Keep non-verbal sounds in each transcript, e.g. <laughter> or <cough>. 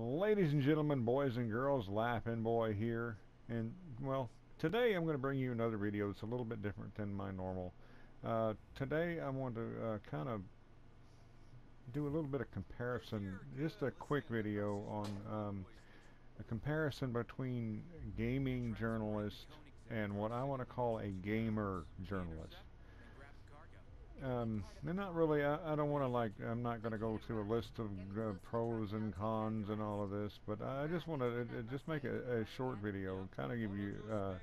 Ladies and gentlemen, boys and girls, LaffinBoy here. And, well, today I'm going to bring you another video that's a little bit different than my normal. Uh, today I want to uh, kind of do a little bit of comparison, just a quick video on um, a comparison between gaming journalist and what I want to call a gamer journalist um, not really, I, I don't want to like, I'm not going to go through a list of uh, pros and cons and all of this, but I just want to just make a, a, short video, kind of give you uh,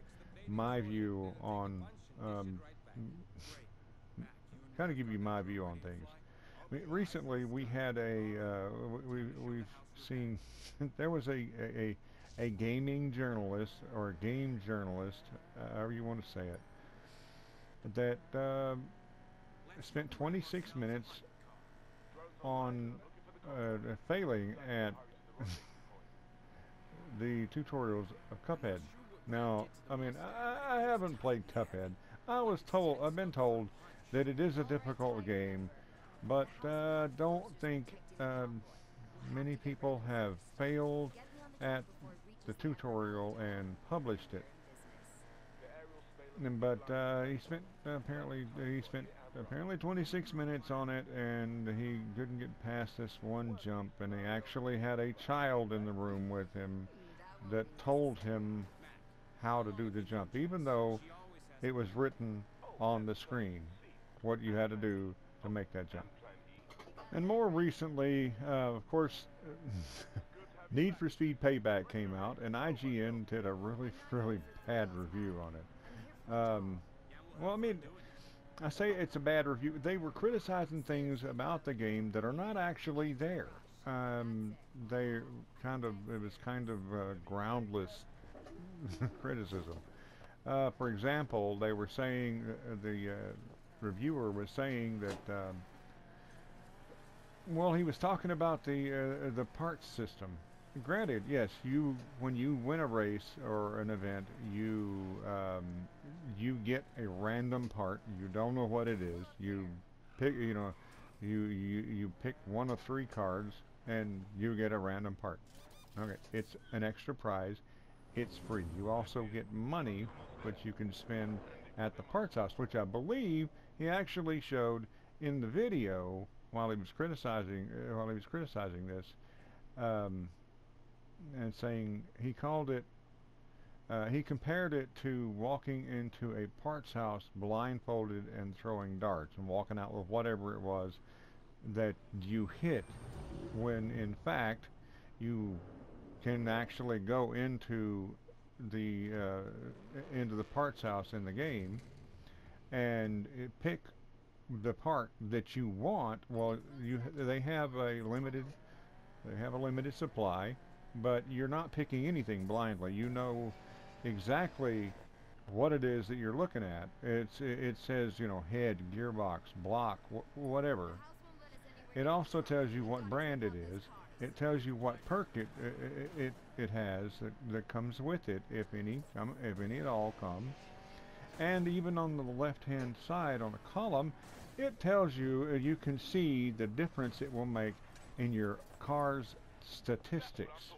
my view on, um, kind of give you my view on things. Recently we had a, uh, we, we've seen, <laughs> there was a, a, a gaming journalist, or a game journalist, however you want to say it, that um, spent 26 minutes on uh, failing at <laughs> the tutorials of Cuphead. Now, I mean, I, I, haven't played Cuphead. I was told, I've been told that it is a difficult game, but uh, don't think um, many people have failed at the tutorial and published it. But uh, he spent apparently he spent apparently 26 minutes on it and he couldn't get past this one jump and he actually had a child in the room with him that told him how to do the jump even though it was written on the screen what you had to do to make that jump. And more recently uh, of course <laughs> Need for Speed Payback came out and IGN did a really <laughs> really bad review on it um, well I mean I say it's a bad review. They were criticizing things about the game that are not actually there. Um, they kind of it was kind of uh, groundless <laughs> criticism. Uh, for example, they were saying uh, the uh, reviewer was saying that um, well, he was talking about the uh, the parts system granted, yes, you when you win a race or an event, you um, you get a random part. You don't know what it is. You pick, you know, you you you pick one of three cards, and you get a random part. Okay, it's an extra prize. It's free. You also get money, which you can spend at the parts house, which I believe he actually showed in the video while he was criticizing uh, while he was criticizing this. Um, and saying he called it uh, he compared it to walking into a parts house blindfolded and throwing darts and walking out with whatever it was that you hit when in fact you can actually go into the uh, into the parts house in the game and pick the part that you want well you they have a limited they have a limited supply but you're not picking anything blindly. You know exactly what it is that you're looking at. It's it says you know head, gearbox, block, wh whatever. It also tells you what brand it is. It tells you what perk it it it, it has that, that comes with it, if any, if any at all come. And even on the left-hand side on the column, it tells you uh, you can see the difference it will make in your car's statistics.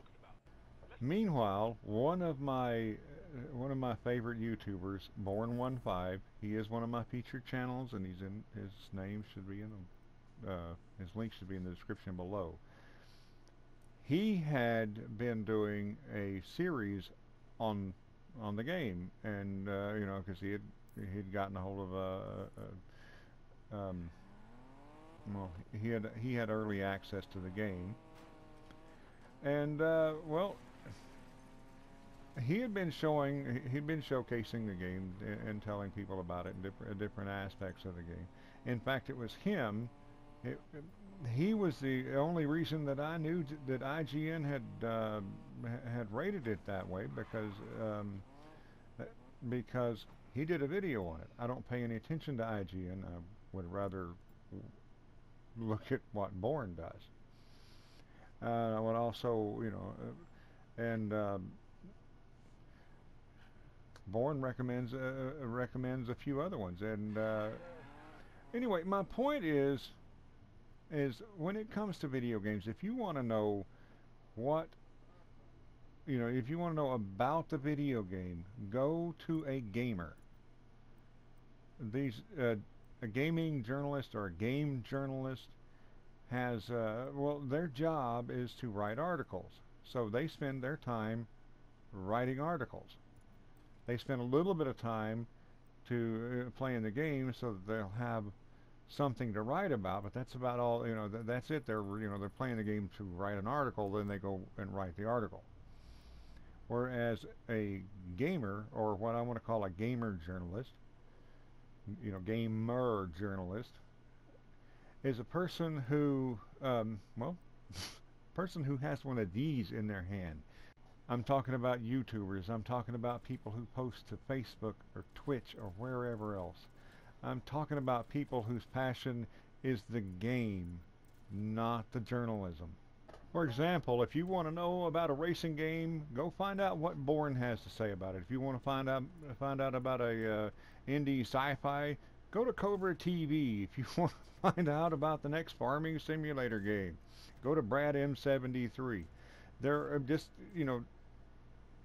Meanwhile, one of my uh, one of my favorite YouTubers, Bourne15, he is one of my featured channels, and he's in his name should be in the uh, his link should be in the description below. He had been doing a series on on the game, and uh, you know because he had he'd gotten a hold of a, a, a um, well he had he had early access to the game and uh, well, he had been showing, he'd been showcasing the game and telling people about it, different, different aspects of the game. In fact, it was him. It, he was the only reason that I knew that IGN had uh, had rated it that way because um, because he did a video on it. I don't pay any attention to IGN. I would rather look at what Bourne does. Uh, I would also, you know, uh, and um, Bourne recommends uh, uh, recommends a few other ones. And uh, anyway, my point is, is when it comes to video games, if you want to know what you know, if you want to know about the video game, go to a gamer. These uh, a gaming journalist or a game journalist has uh, well, their job is to write articles. So they spend their time writing articles. They spend a little bit of time to uh, playing the game so that they'll have something to write about, but that's about all, you know, th that's it. They're, you know, they're playing the game to write an article, then they go and write the article. Whereas a gamer, or what I want to call a gamer journalist, you know, gamer journalist, is a person who, um, well, <laughs> person who has one of these in their hand. I'm talking about YouTubers. I'm talking about people who post to Facebook or Twitch or wherever else. I'm talking about people whose passion is the game, not the journalism. For example, if you want to know about a racing game, go find out what Bourne has to say about it. If you want to find out find out about a uh, indie sci-fi, go to Cobra TV. If you <laughs> want to find out about the next farming simulator game, go to Brad M73. There are just you know,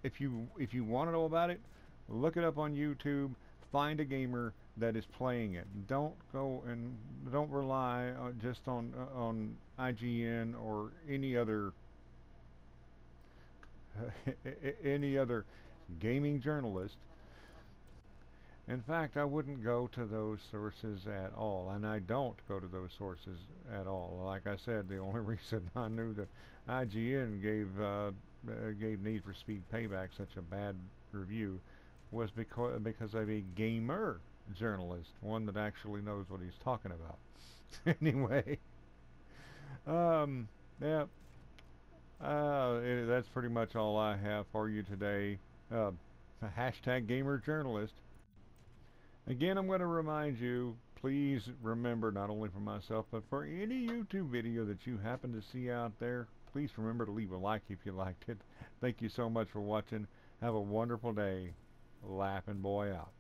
if you if you want to know about it, look it up on YouTube. Find a gamer that is playing it. Don't go and don't rely on, just on uh, on IGN or any other <laughs> any other gaming journalist. In fact, I wouldn't go to those sources at all, and I don't go to those sources at all. Like I said, the only <laughs> reason I knew that IGN gave uh, uh, gave Need for Speed Payback such a bad review was because because of a gamer journalist, one that actually knows what he's talking about. <laughs> anyway, um, yeah, uh, it, that's pretty much all I have for you today. Uh, hashtag gamer journalist. Again, I'm going to remind you, please remember, not only for myself, but for any YouTube video that you happen to see out there, please remember to leave a like if you liked it. Thank you so much for watching. Have a wonderful day. LaffinBoy out.